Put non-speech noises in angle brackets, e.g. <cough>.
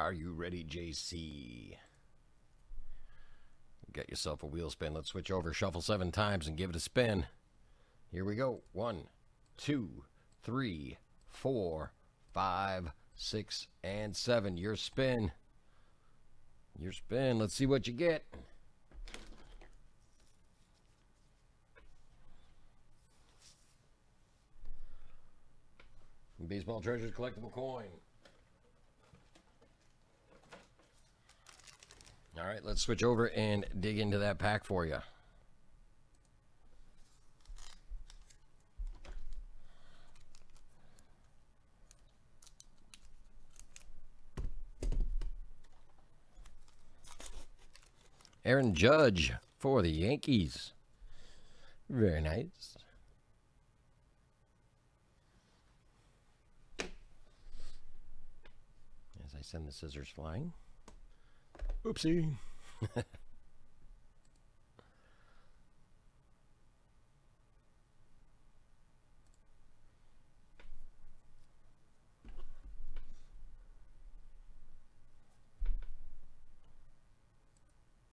Are you ready, JC? Get yourself a wheel spin. Let's switch over, shuffle seven times, and give it a spin. Here we go. One, two, three, four, five, six, and seven. Your spin. Your spin. Let's see what you get. Baseball Treasures collectible coin. All right, let's switch over and dig into that pack for you. Aaron Judge for the Yankees. Very nice. As I send the scissors flying. Oopsie. <laughs>